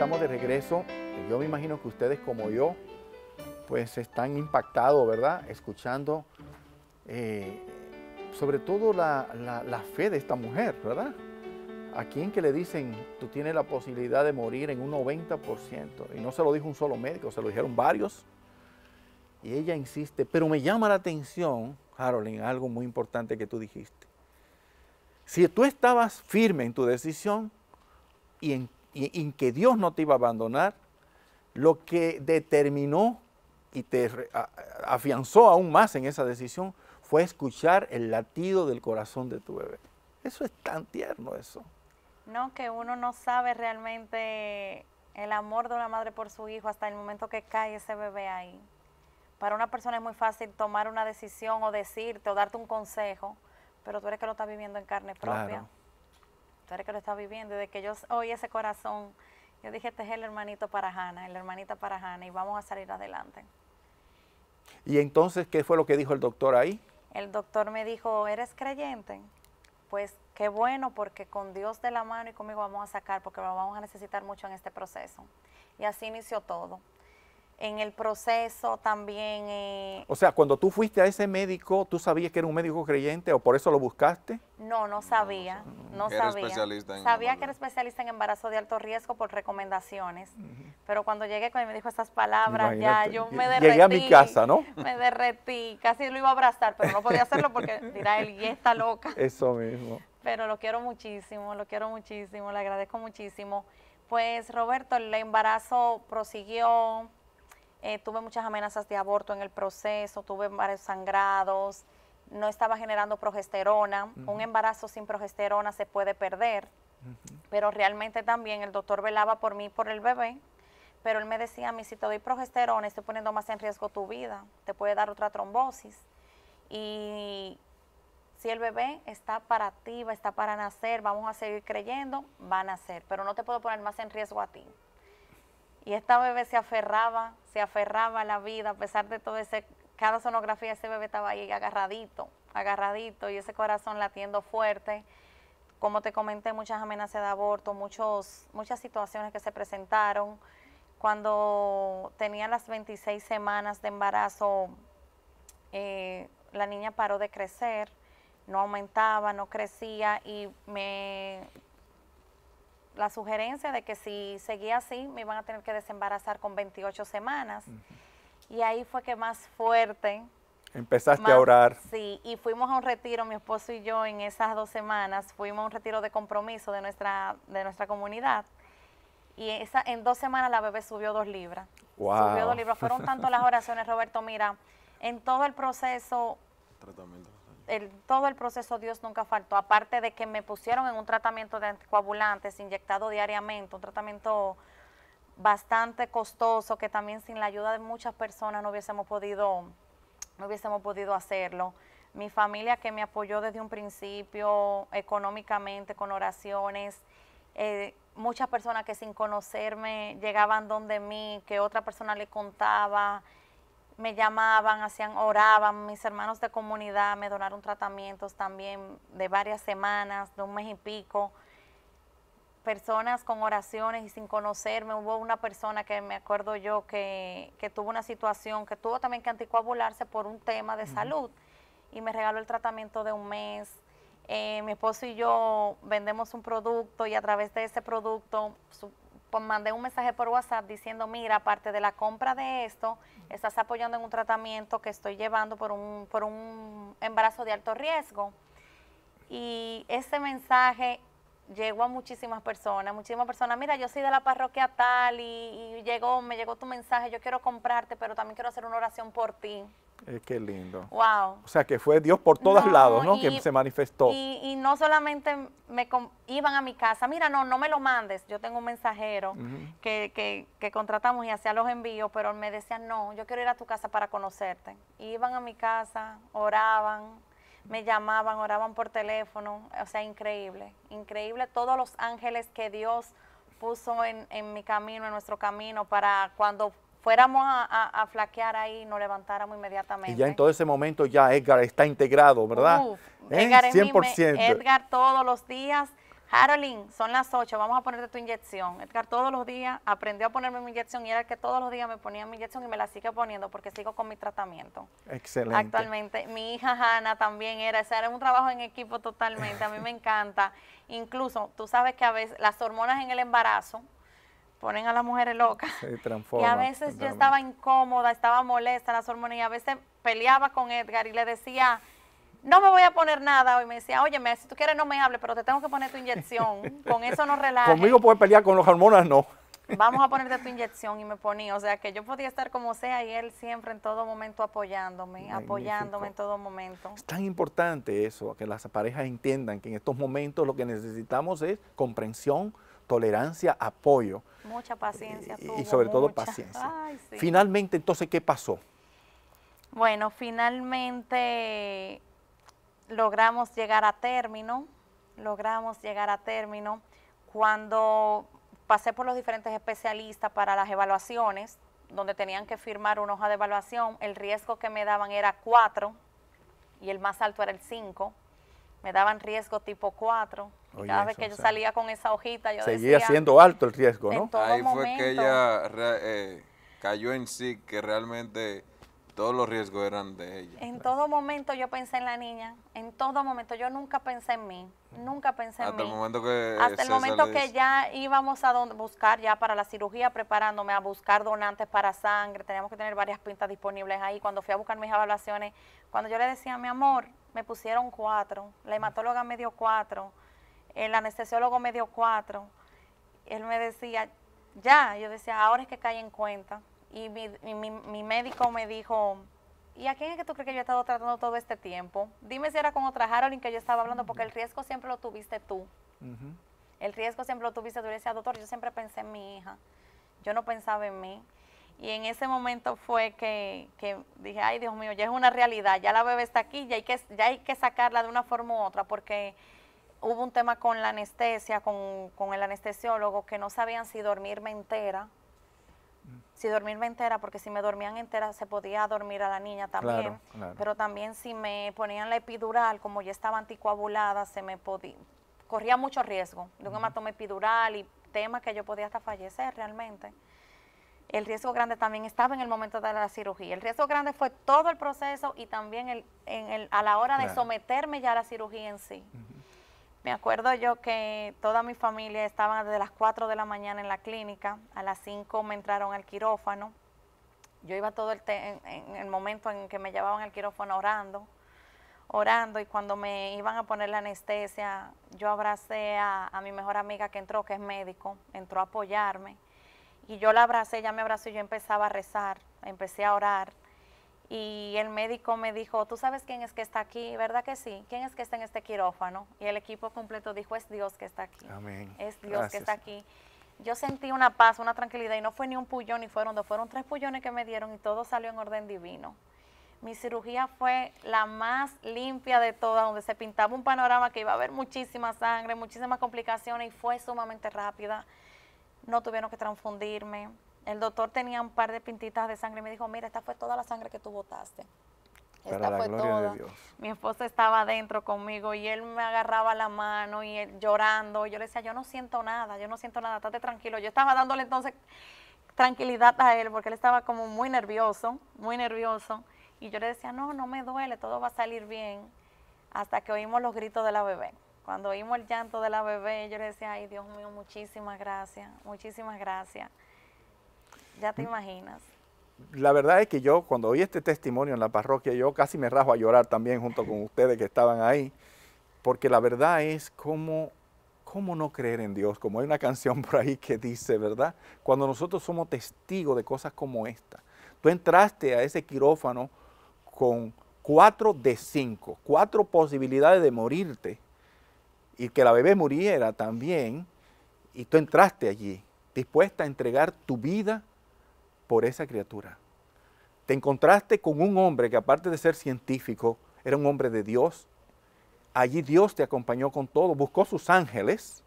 estamos de regreso. Yo me imagino que ustedes como yo, pues están impactados, ¿verdad? Escuchando eh, sobre todo la, la, fe de esta mujer, ¿verdad? A quien que le dicen, tú tienes la posibilidad de morir en un 90%. Y no se lo dijo un solo médico, se lo dijeron varios. Y ella insiste, pero me llama la atención, Harolyn, algo muy importante que tú dijiste. Si tú estabas firme en tu decisión y en, en que Dios no te iba a abandonar, lo que determinó y te afianzó aún más en esa decisión fue escuchar el latido del corazón de tu bebé. Eso es tan tierno eso. No, que uno no sabe realmente el amor de una madre por su hijo hasta el momento que cae ese bebé ahí. Para una persona es muy fácil tomar una decisión o decirte o darte un consejo, pero tú eres que lo estás viviendo en carne propia. Tú eres que lo estás viviendo. Desde que yo oí ese corazón, yo dije, este es el hermanito para Hannah, el hermanita para Hannah, y vamos a salir adelante. ¿Y entonces qué fue lo que dijo el doctor ahí? El doctor me dijo, ¿eres creyente? Pues qué bueno, porque con Dios de la mano y conmigo vamos a sacar, porque lo vamos a necesitar mucho en este proceso. Y así inició todo en el proceso también. Eh, o sea, cuando tú fuiste a ese médico, ¿tú sabías que era un médico creyente o por eso lo buscaste? No, no sabía, no, sabía. sabía que era especialista en embarazo de alto riesgo por recomendaciones, pero cuando llegué cuando me dijo esas palabras, ya yo me derretí. Llegué a mi casa, ¿no? Me derretí, casi lo iba a abrazar, pero no podía hacerlo porque dirá él, y está loca. Eso mismo. Pero lo quiero muchísimo, lo quiero muchísimo, le agradezco muchísimo. Pues Roberto, el embarazo prosiguió, eh, tuve muchas amenazas de aborto en el proceso, tuve varios sangrados, no estaba generando progesterona. Un embarazo sin progesterona se puede perder, pero realmente también el doctor velaba por mí por el bebé, pero él me decía a mí, si te doy progesterona, estoy poniendo más en riesgo tu vida, te puede dar otra trombosis. Y si el bebé está para ti, está para nacer, vamos a seguir creyendo, va a nacer, pero no te puedo poner más en riesgo a ti. Y esta bebé se aferraba, se aferraba a la vida, a pesar de todo ese, cada sonografía ese bebé estaba ahí agarradito, agarradito, y ese corazón latiendo fuerte. Como te comenté, muchas amenazas de aborto, muchos, muchas situaciones que se presentaron. Cuando tenía las 26 semanas de embarazo, eh, la niña paró de crecer, no aumentaba, no crecía y me la sugerencia de que si seguía así me iban a tener que desembarazar con 28 semanas. Y ahí fue que más fuerte. Empezaste a orar. Sí, y fuimos a un retiro, mi esposo y yo, en esas dos semanas, fuimos a un retiro de compromiso de nuestra, de nuestra comunidad. Y esa, en dos semanas la bebé subió dos libras. Wow. Subió dos libras. Fueron tanto las oraciones, Roberto, mira, en todo el proceso... Tratamiento todo el proceso Dios nunca faltó, aparte de que me pusieron en un tratamiento de anticoagulantes inyectado diariamente, un tratamiento bastante costoso que también sin la ayuda de muchas personas no hubiésemos podido, no hubiésemos podido hacerlo. Mi familia que me apoyó desde un principio económicamente con oraciones, eh, muchas personas que sin conocerme llegaban donde mí, que otra persona le contaba, me llamaban, hacían, oraban, mis hermanos de comunidad me donaron tratamientos también de varias semanas, de un mes y pico, personas con oraciones y sin conocerme, hubo una persona que me acuerdo yo que, tuvo una situación, que tuvo también que anticoagularse por un tema de salud y me regaló el tratamiento de un mes. Eh, mi esposo y yo vendemos un producto y a través de ese producto pues mandé un mensaje por WhatsApp diciendo, mira, aparte de la compra de esto, estás apoyando en un tratamiento que estoy llevando por un, por un embarazo de alto riesgo. Y ese mensaje llegó a muchísimas personas, muchísimas personas, mira, yo soy de la parroquia tal y, llegó, me llegó tu mensaje, yo quiero comprarte, pero también quiero hacer una oración por ti. Eh, qué lindo. Wow. O sea, que fue Dios por todos lados, ¿no? que se manifestó. Y, no solamente me iban a mi casa, mira, no, no me lo mandes. Yo tengo un mensajero que, que, que, contratamos y hacía los envíos, pero me decían, no, yo quiero ir a tu casa para conocerte. iban a mi casa, oraban, me llamaban, oraban por teléfono, o sea, increíble, increíble todos los ángeles que Dios puso en, en mi camino, en nuestro camino, para cuando fuéramos a, flaquear ahí, nos levantáramos inmediatamente. Y ya en todo ese momento ya Edgar está integrado, ¿verdad? Uf, ¿Eh? Edgar 100%. Edgar todos los días Harolyn, son las 8, vamos a ponerte tu inyección. Edgar todos los días aprendió a ponerme mi inyección y era el que todos los días me ponía mi inyección y me la sigue poniendo porque sigo con mi tratamiento. Excelente. Actualmente. Mi hija Hanna también era, ese era un trabajo en equipo totalmente, a mí me encanta. Incluso, tú sabes que a veces las hormonas en el embarazo ponen a las mujeres locas. Se y a veces yo estaba incómoda, estaba molesta las hormonas y a veces peleaba con Edgar y le decía no me voy a poner nada hoy. Me decía, oye, si tú quieres no me hables, pero te tengo que poner tu inyección. con eso no relajes. Conmigo puedes pelear, con los hormonas no. Vamos a ponerte tu inyección y me ponía. O sea, que yo podía estar como sea y él siempre en todo momento apoyándome, apoyándome en todo momento. Es tan importante eso, que las parejas entiendan que en estos momentos lo que necesitamos es comprensión, tolerancia, apoyo. Mucha paciencia. Y, sobre todo paciencia. Finalmente, entonces, ¿qué pasó? Bueno, finalmente logramos llegar a término, logramos llegar a término. Cuando pasé por los diferentes especialistas para las evaluaciones, donde tenían que firmar una hoja de evaluación, el riesgo que me daban era 4 y el más alto era el 5. Me daban riesgo tipo 4. Cada vez que yo salía con esa hojita, yo Seguía siendo alto el riesgo, ¿no? Ahí fue que ella eh, cayó en sí, que realmente todos los riesgos eran de ella. En todo momento yo pensé en la niña, en todo momento, yo nunca pensé en mí, nunca pensé en mí. Hasta el momento que Hasta el momento que ya íbamos a buscar ya para la cirugía, preparándome a buscar donantes para sangre, teníamos que tener varias pintas disponibles ahí. Cuando fui a buscar mis evaluaciones, cuando yo le decía, mi amor, me pusieron cuatro, la hematóloga me dio cuatro, el anestesiólogo me dio cuatro, él me decía, ya, yo decía, ahora es que cae en cuenta y mi, mi, médico me dijo, ¿y a quién es que tú crees que yo he estado tratando todo este tiempo? Dime si era con otra Harolyn que yo estaba hablando, porque el riesgo siempre lo tuviste tú. El riesgo siempre lo tuviste tú. Y decía, doctor, yo siempre pensé en mi hija. Yo no pensaba en mí. Y en ese momento fue que, dije, ay Dios mío, ya es una realidad, ya la bebé está aquí, ya hay que, ya hay que sacarla de una forma u otra, porque hubo un tema con la anestesia, con, con el anestesiólogo, que no sabían si dormirme entera si dormirme entera, porque si me dormían entera se podía dormir a la niña también, pero también si me ponían la epidural, como ya estaba anticoagulada, se me podía, corría mucho riesgo. De un hematoma epidural y tema que yo podía hasta fallecer realmente. El riesgo grande también estaba en el momento de la cirugía. El riesgo grande fue todo el proceso y también el, en el, a la hora de someterme ya a la cirugía en sí. Me acuerdo yo que toda mi familia estaba desde las 4 de la mañana en la clínica, a las 5 me entraron al quirófano. Yo iba todo el en, el momento en que me llevaban al quirófano orando, orando y cuando me iban a poner la anestesia, yo abracé a, a mi mejor amiga que entró, que es médico, entró a apoyarme y yo la abracé, ella me abrazó y yo empezaba a rezar, empecé a orar y el médico me dijo, ¿tú sabes quién es que está aquí? ¿Verdad que sí? ¿Quién es que está en este quirófano? Y el equipo completo dijo, es Dios que está aquí. Amén. Es Dios que está aquí. Yo sentí una paz, una tranquilidad y no fue ni un pullón ni fueron dos, fueron tres pullones que me dieron y todo salió en orden divino. Mi cirugía fue la más limpia de todas, donde se pintaba un panorama que iba a haber muchísima sangre, muchísimas complicaciones y fue sumamente rápida. No tuvieron que transfundirme el doctor tenía un par de pintitas de sangre y me dijo, mira, esta fue toda la sangre que tú botaste. Esta fue toda. Mi esposo estaba adentro conmigo y él me agarraba la mano y él llorando. Y yo le decía, yo no siento nada, yo no siento nada, estate tranquilo. Yo estaba dándole entonces tranquilidad a él porque él estaba como muy nervioso, muy nervioso. Y yo le decía, no, no me duele, todo va a salir bien. Hasta que oímos los gritos de la bebé. Cuando oímos el llanto de la bebé, yo le decía, ay Dios mío, muchísimas gracias, muchísimas gracias. Ya te imaginas. La verdad es que yo cuando oí este testimonio en la parroquia, yo casi me rajo a llorar también junto con ustedes que estaban ahí, porque la verdad es cómo, cómo no creer en Dios, como hay una canción por ahí que dice, ¿verdad? Cuando nosotros somos testigos de cosas como esta. Tú entraste a ese quirófano con cuatro de cinco, cuatro posibilidades de morirte y que la bebé muriera también, y tú entraste allí dispuesta a entregar tu vida por esa criatura. Te encontraste con un hombre que aparte de ser científico, era un hombre de Dios. Allí Dios te acompañó con todo, buscó sus ángeles.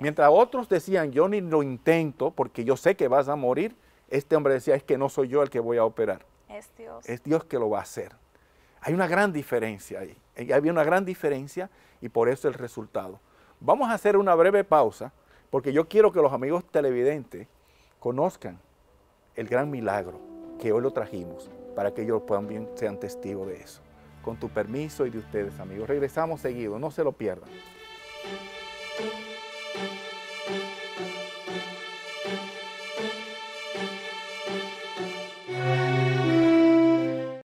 Mientras otros decían, yo ni lo intento porque yo sé que vas a morir, este hombre decía, es que no soy yo el que voy a operar. Es Dios. Es Dios que lo va a hacer. Hay una gran diferencia ahí. Había una gran diferencia y por eso el resultado. Vamos a hacer una breve pausa porque yo quiero que los amigos televidentes conozcan el gran milagro que hoy lo trajimos para que ellos puedan bien sean testigos de eso. Con tu permiso y de ustedes, amigos. Regresamos seguido, no se lo pierdan.